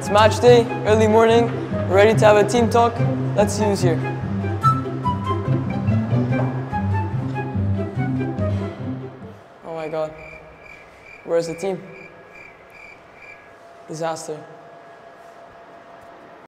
It's match day, early morning, ready to have a team talk. Let's see who's here. Oh my god. Where's the team? Disaster.